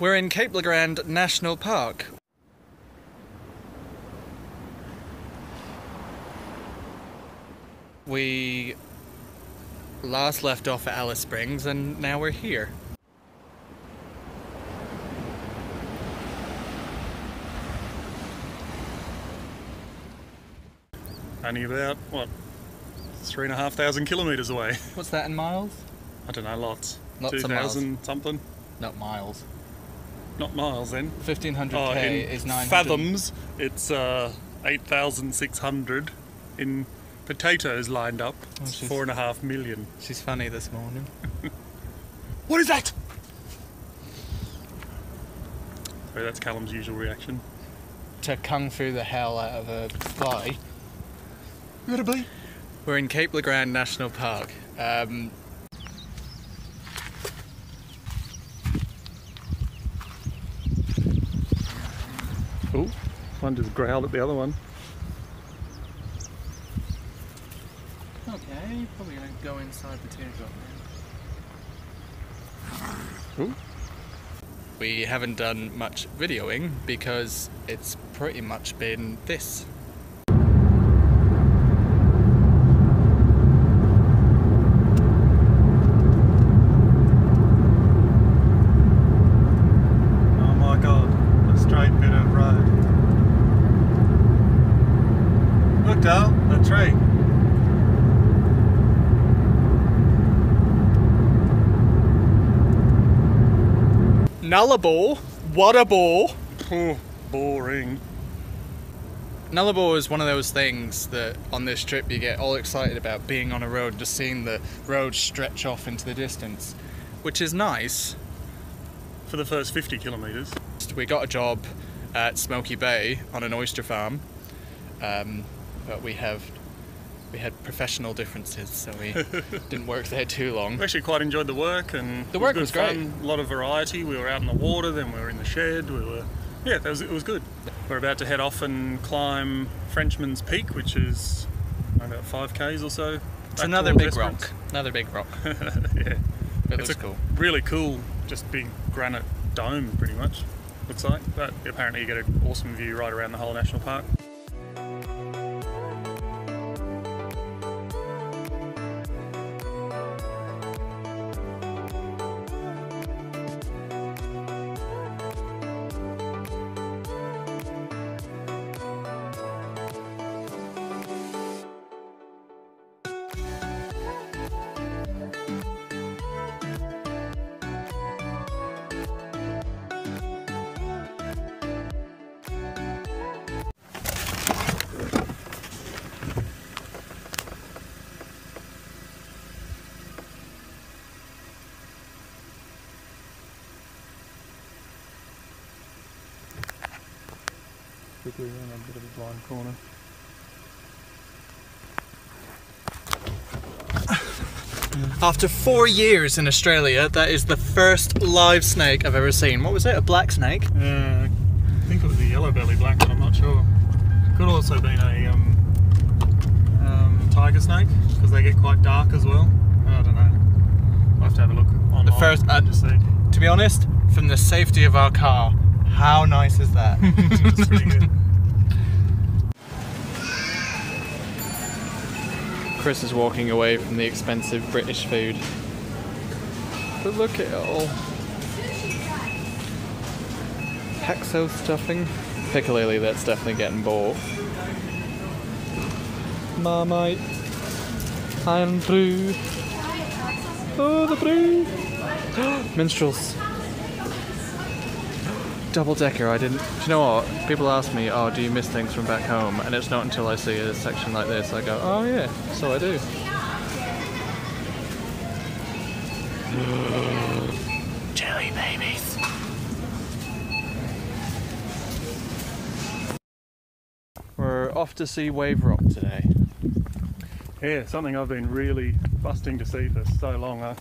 We're in Cape Le Grand National Park. We last left off at Alice Springs and now we're here. Only about, what, three and a half thousand kilometres away. What's that in miles? I don't know, lots. Lots of 2,000 something. Not miles. Not miles then. 1500k Oh, in is 900. fathoms, it's uh, 8,600. In potatoes lined up, Oh, four and a half million. She's funny this morning. What is that? Sorry, that's Callum's usual reaction. To kung fu the hell out of a fly. You gotta be. We're in Cape Le Grand National Park. Um, Oh, one just growled at the other one. Okay, probably gonna go inside the teardrop Ooh. We haven't done much videoing because it's pretty much been this. Oh my god, a straight bit of road. Look, Dale, a tree. Nullarbor? What a bore! Oh, boring. Nullarbor is one of those things that on this trip you get all excited about being on a road, just seeing the road stretch off into the distance, which is nice. For the first 50 kilometres. We got a job at Smoky Bay on an oyster farm, um, but we have we had professional differences, so we didn't work there too long. We actually quite enjoyed the work and The work good was great. fun, A lot of variety. We were out in the water, then we were in the shed. We were, yeah, that was, it was good. We're about to head off and climb Frenchman's Peak, which is about five k's or so. It's another big rock. Another big rock. yeah, It it's looks a cool. really cool, just big granite dome, pretty much. Looks like, but apparently you get an awesome view right around the whole national park. Quickly around a bit of a blind corner. After four years in Australia, that is the first live snake I've ever seen. What was it? A black snake? Uh, I think it was a yellow belly black, but I'm not sure. Could also have been a um, um, tiger snake because they get quite dark as well. I don't know. I'll have to have a look online. The first- uh, just see. To be honest, from the safety of our car, how nice is that? Chris is walking away from the expensive British food. But look at it all. Paxo stuffing. Piccalilli, that's definitely getting bought. Marmite. Irn-Bru. Oh, the brew. Minstrels. Double decker, I didn't. Do you know what? People ask me, oh, do you miss things from back home? And it's not until I see a section like this I go, oh yeah, so I do. Jelly babies. We're off to see Wave Rock today. Yeah, something I've been really busting to see for so long. I,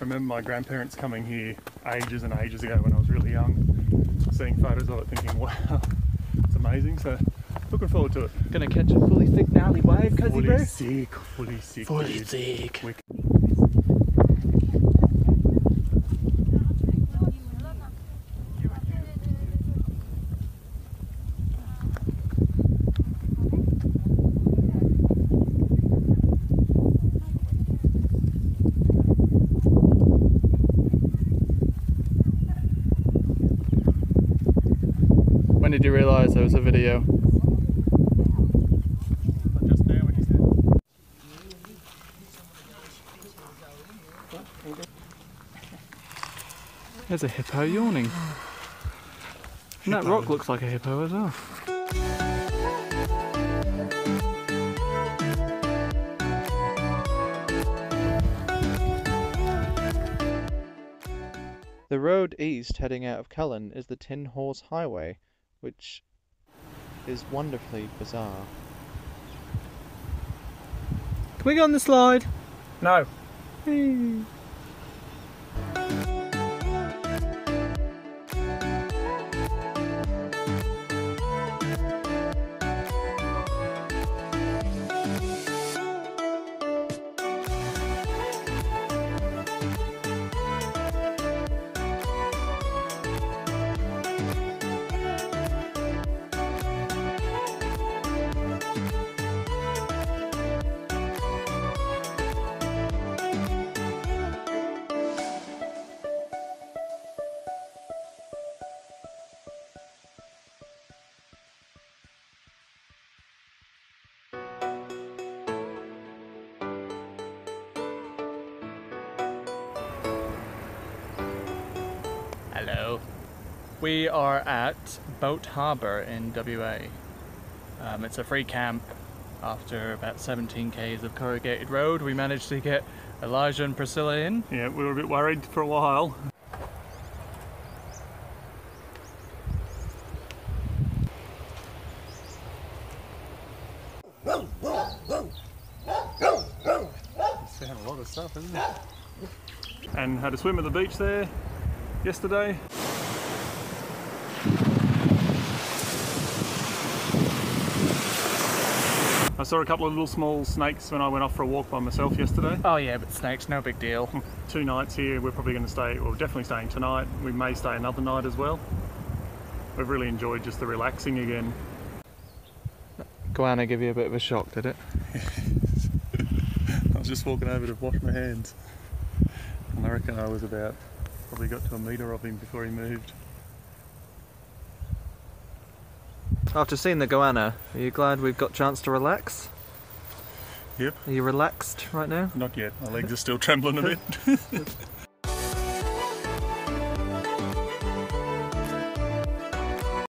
remember my grandparents coming here ages and ages ago when I was really young, seeing photos of it, thinking, "Wow, it's amazing." So, looking forward to it. Gonna catch a fully thick gnarly wave, Cozy Fully bro. sick, fully sick. Fully dude. thick. We- did you realise there was a video? There's a hippo yawning. And that rock looks like a hippo as well. The road east heading out of Cullen is the Tin Horse Highway, which is wonderfully bizarre. Can we go on the slide? No. Hello. We are at Boat Harbour in WA. Um, it's a free camp. After about 17 k's of corrugated road, we managed to get Elijah and Priscilla in. Yeah, we were a bit worried for a while. It's found a lot of stuff, isn't it? And had a swim at the beach there yesterday. I saw a couple of little small snakes when I went off for a walk by myself yesterday. Oh yeah, but snakes, no big deal. two nights here. We're probably going to stay, well, definitely staying tonight. We may stay another night as well. We've really enjoyed just the relaxing again. Goanna give you a bit of a shock, did it? I was just walking over to wash my hands. And I reckon I was about, probably got to a metre of him before he moved. After seeing the goanna, are you glad we've got chance to relax? Yep. Are you relaxed right now? Not yet. My legs are still trembling a bit.